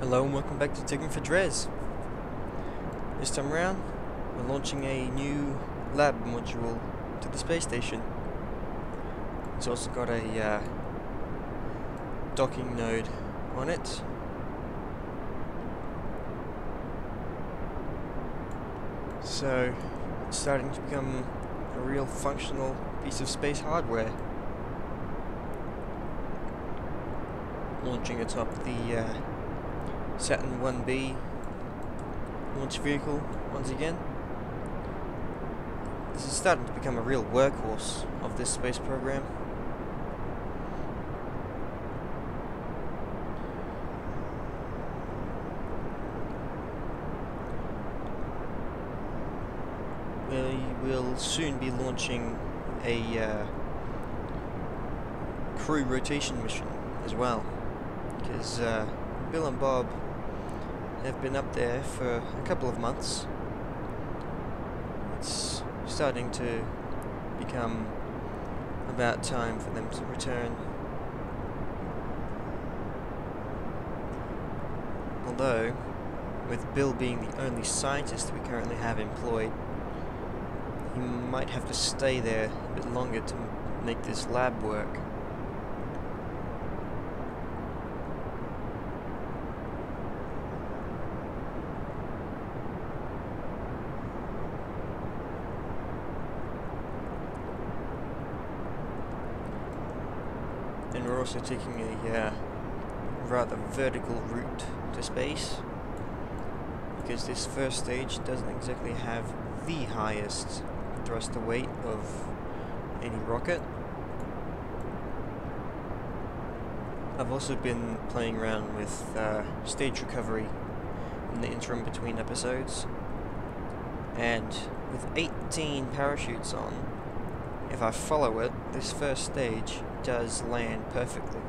Hello and welcome back to Digging for Dres. This time around, we're launching a new lab module to the space station. It's also got a uh, docking node on it. So, it's starting to become a real functional piece of space hardware. Launching atop the uh, Saturn 1B launch vehicle once again. This is starting to become a real workhorse of this space program. We will soon be launching a uh, crew rotation mission as well because uh, Bill and Bob have been up there for a couple of months. It's starting to become about time for them to return. Although, with Bill being the only scientist we currently have employed, he might have to stay there a bit longer to make this lab work. and we're also taking a uh, rather vertical route to space because this first stage doesn't exactly have the highest thruster weight of any rocket. I've also been playing around with uh, stage recovery in the interim between episodes and with 18 parachutes on if I follow it, this first stage does land perfectly.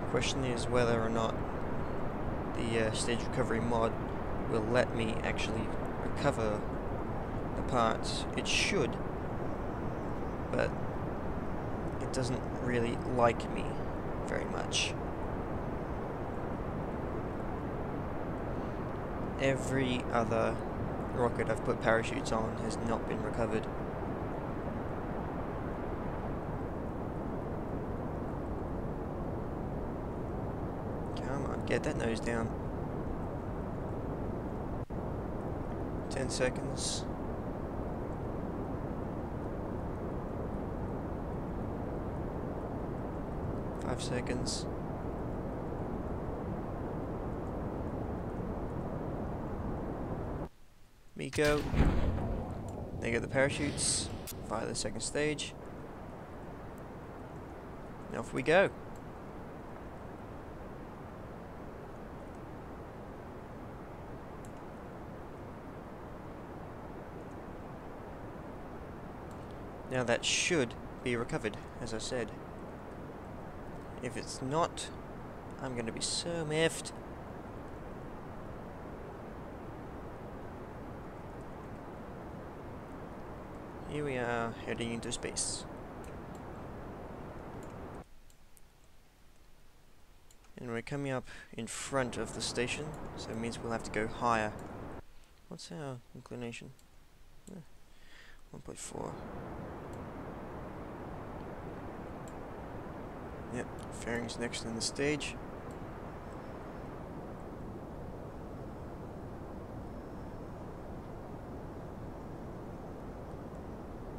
The question is whether or not the uh, stage recovery mod will let me actually recover the parts. It should, but it doesn't really like me very much. Every other rocket I've put parachutes on has not been recovered. Get that nose down. 10 seconds. Five seconds. MECO. They get the parachutes. Fire the second stage. And off we go. Now that should be recovered, as I said. If it's not, I'm going to be so miffed. Here we are, heading into space. And we're coming up in front of the station, so it means we'll have to go higher. What's our inclination? Eh, 1.4. Yep, fairing's next in the stage.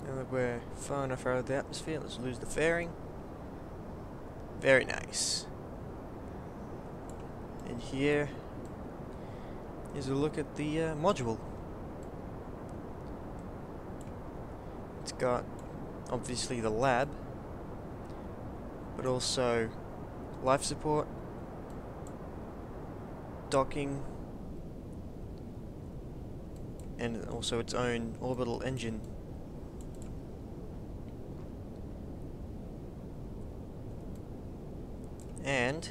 Now that we're far enough out of the atmosphere, let's lose the fairing. Very nice. And here is a look at the uh, module. It's got obviously the lab but also life support, docking, and also its own orbital engine. And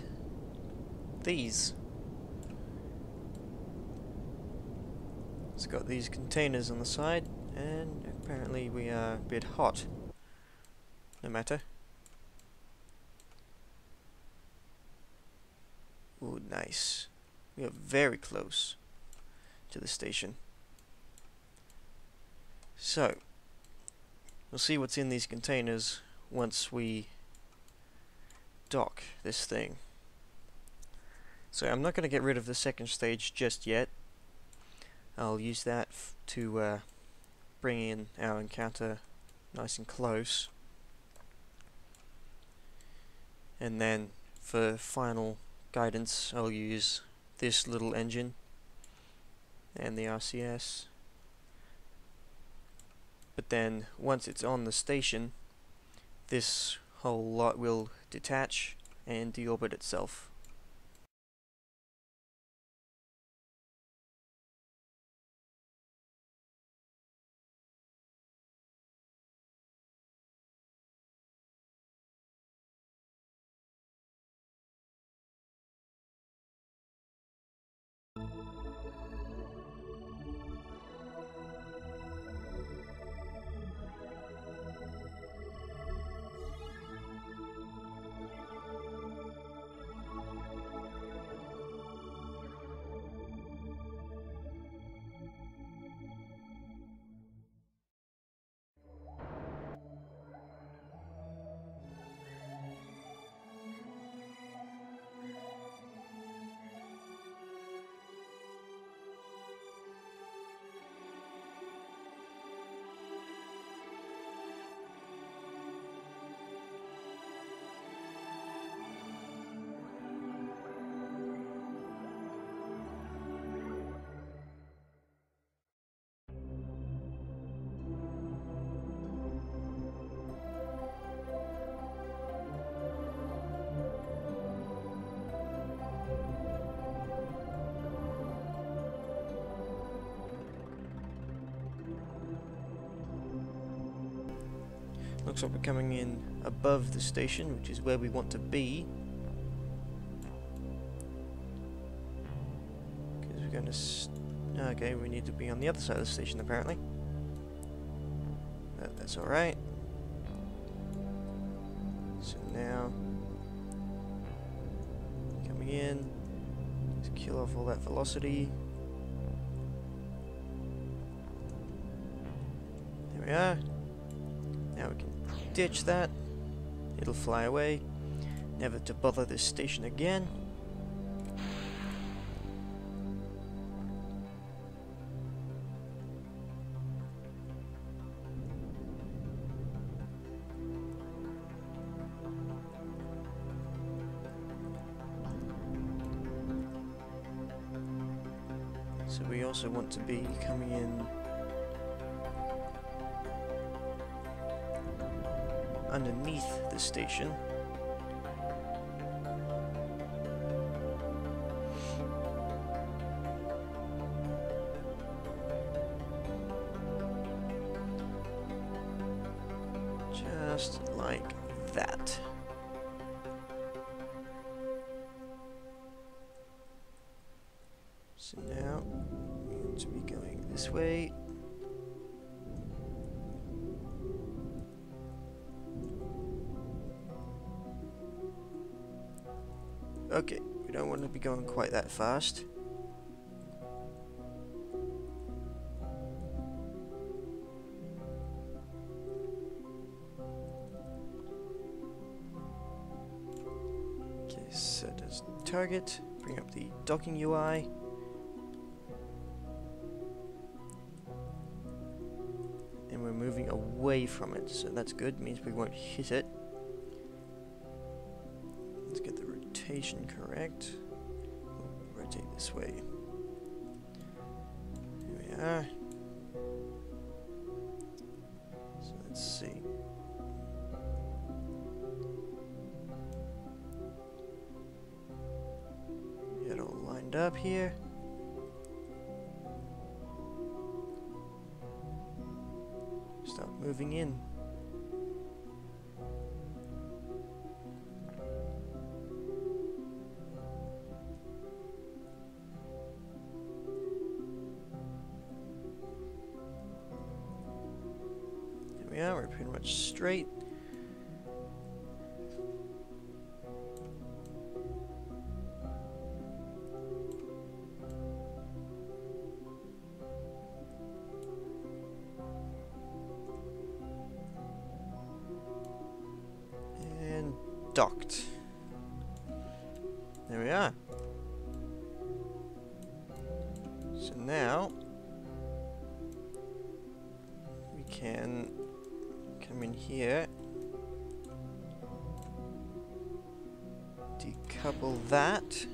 these. It's got these containers on the side, and apparently we are a bit hot. No matter. Nice. We are very close to the station. So, we'll see what's in these containers once we dock this thing. So I'm not going to get rid of the second stage just yet. I'll use that to uh, bring in our encounter nice and close. And then for final guidance I'll use this little engine and the RCS. But then once it's on the station this whole lot will detach and deorbit itself. Looks like we're coming in above the station, which is where we want to be. Because we're going to... okay, we need to be on the other side of the station, apparently. That, that's alright. So now... Coming in. Let's kill off all that velocity. There we are. Ditch that. It'll fly away. Never to bother this station again. So we also want to be coming in underneath the station. Okay, we don't want to be going quite that fast. Okay, set as target, bring up the docking UI. And we're moving away from it, so that's good, means we won't hit it. Rotation correct. Rotate this way. Here we are. So let's see. Get all lined up here. Start moving in. Docked. There we are. So now we can come in here, decouple that.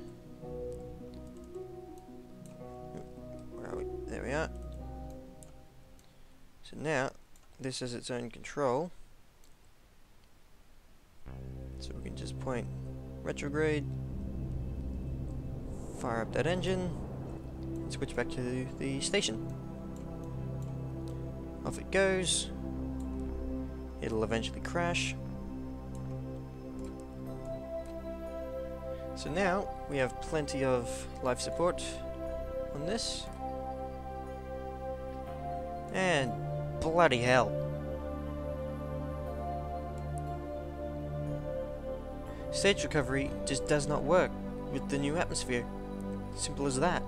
We? There we are. So now this has its own control. Just point retrograde, fire up that engine, switch back to the station. Off it goes. It'll eventually crash. So now we have plenty of life support on this. And bloody hell. Stage recovery just does not work with the new atmosphere. Simple as that.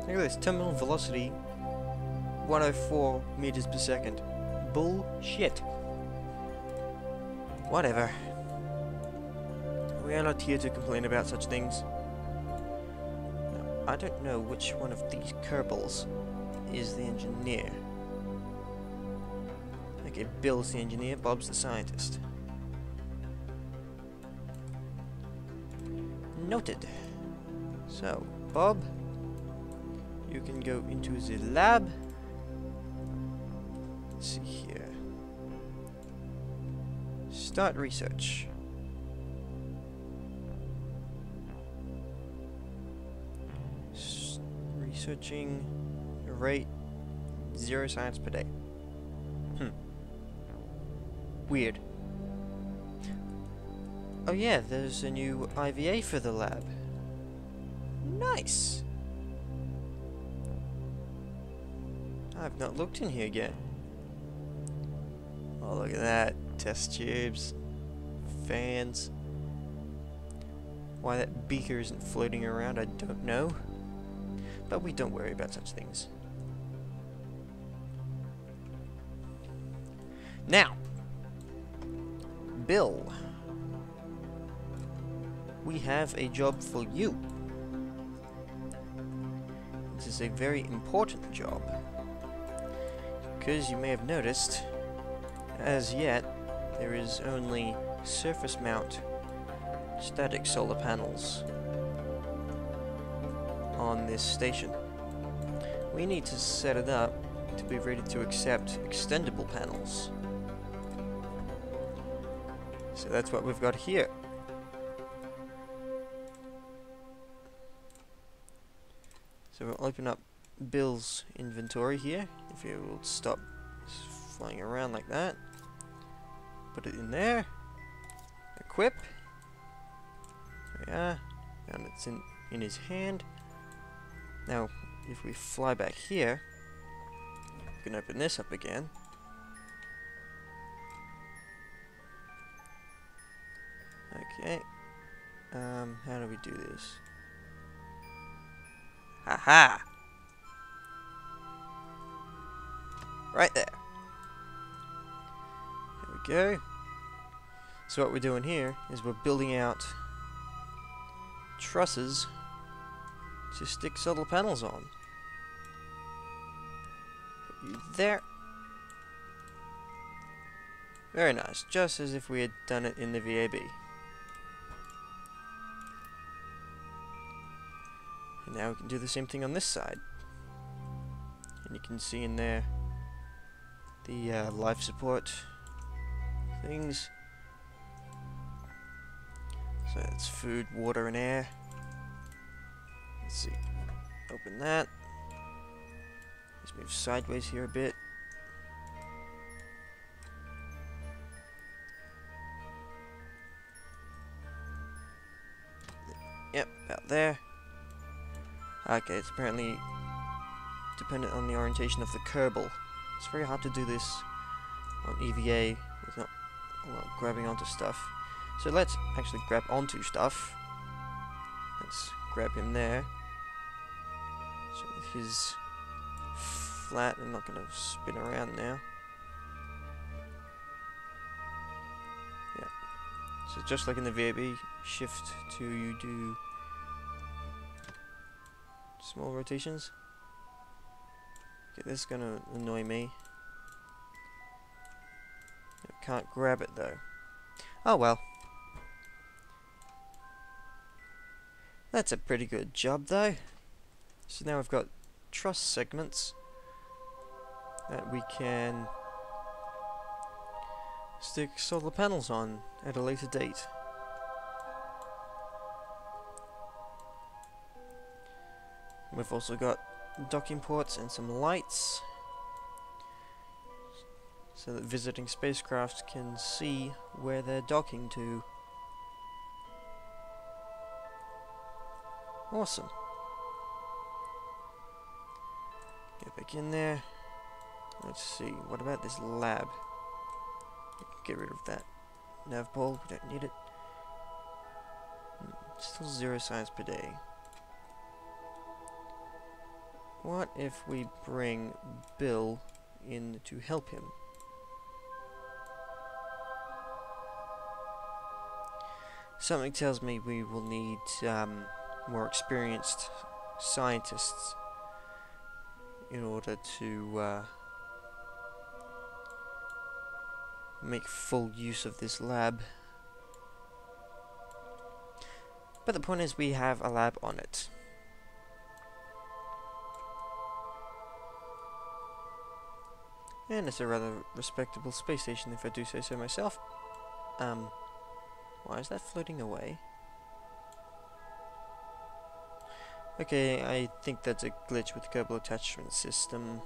Look at this, terminal velocity 104 meters per second. Bullshit. Whatever. We are not here to complain about such things. Now, I don't know which one of these Kerbals is the engineer. Okay, Bill's the engineer, Bob's the scientist. Noted. So, Bob, you can go into the lab. Let's see here. Start research. Researching rate zero science per day. Hmm. Weird. Oh yeah, there's a new IVA for the lab. Nice. I've not looked in here yet. Oh, look at that. Test tubes. Fans. Why that beaker isn't floating around, I don't know. But we don't worry about such things. Now, Bill, we have a job for you. This is a very important job. Because you may have noticed, as yet, there is only surface mount static solar panels on this station. We need to set it up to be ready to accept extendable panels. So that's what we've got here. So we'll open up Bill's inventory here. If you will stop flying around like that. Put it in there. Equip. There we are. And it's in, in his hand. Now, if we fly back here, we can open this up again. Okay. Um, how do we do this? Haha! Right there. There we go. So what we're doing here is we're building out trusses to stick solar panels on. Put you there. Very nice, just as if we had done it in the VAB. Now we can do the same thing on this side. And you can see in there the uh, life support things. So it's food, water, and air. Let's see. Open that. Let's move sideways here a bit. Okay, it's apparently dependent on the orientation of the Kerbal. It's very hard to do this on EVA without well, grabbing onto stuff. So let's actually grab onto stuff. Let's grab him there. So his flat, I'm not going to spin around now. Yeah. So just like in the VAB, shift to you do small rotations. Okay, this is gonna annoy me. Can't grab it though. Oh well. That's a pretty good job though. So now we've got truss segments that we can stick solar panels on at a later date. We've also got docking ports and some lights so that visiting spacecraft can see where they're docking to. Awesome. Get back in there. Let's see, what about this lab? Get rid of that nav pole, we don't need it. Hmm, still zero science per day. What if we bring Bill in to help him? Something tells me we will need um, more experienced scientists in order to uh, make full use of this lab. But the point is we have a lab on it. And it's a rather respectable space station if I do say so myself. Um, why is that floating away? Okay, I think that's a glitch with the Kerbal attachment system.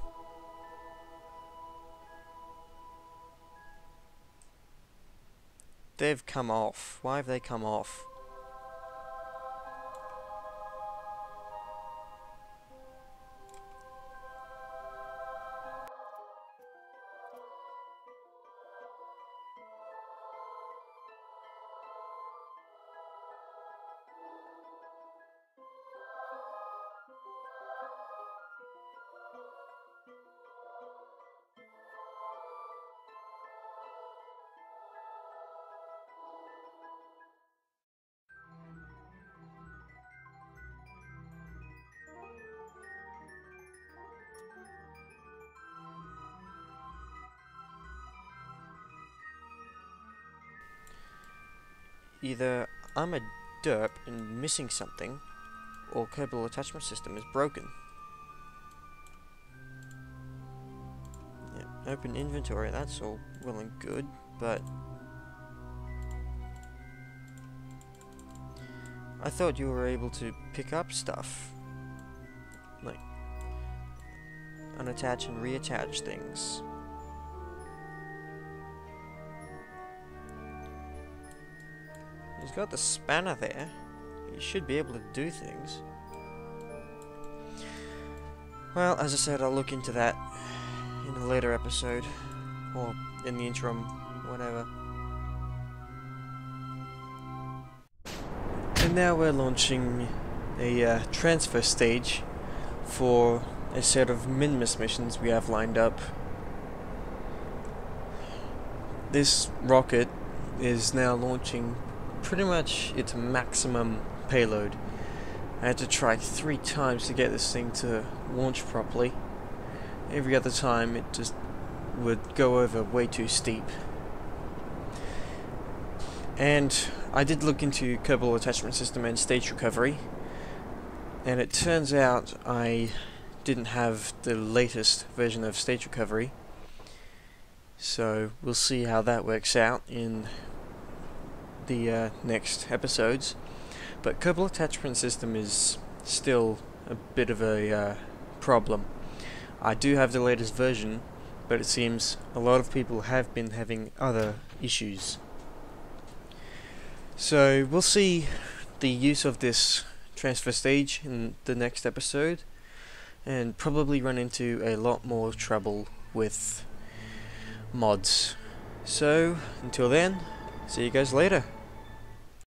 They've come off. Why have they come off? Either I'm a derp and missing something, or Kerbal attachment system is broken. Open inventory, that's all well and good, but... I thought you were able to pick up stuff. Like, unattach and reattach things. He's got the spanner there. He should be able to do things. Well, as I said, I'll look into that in a later episode. Or in the interim, whatever. And now we're launching a uh, transfer stage for a set of Minmus missions we have lined up. This rocket is now launching pretty much its maximum payload. I had to try three times to get this thing to launch properly. Every other time it just would go over way too steep. And I did look into Kerbal Attachment System and stage recovery, and it turns out I didn't have the latest version of stage recovery. So we'll see how that works out in the uh, next episodes. But Kerbal Attachment System is still a bit of a uh, problem. I do have the latest version, but it seems a lot of people have been having other issues. So we'll see the use of this transfer stage in the next episode and probably run into a lot more trouble with mods. So, until then, see you guys later.